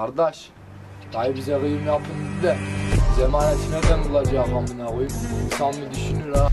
Kardeş, dayı bize kıyım yapın dedi de biz emaneti nereden amına koyayım? İnsan mı düşünür ha.